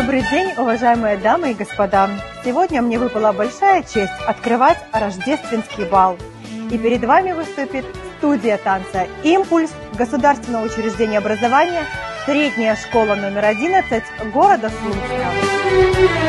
Добрый день, уважаемые дамы и господа! Сегодня мне выпала большая честь открывать рождественский бал. И перед вами выступит студия танца «Импульс» Государственного учреждения образования, средняя школа номер 11 города Слуцка.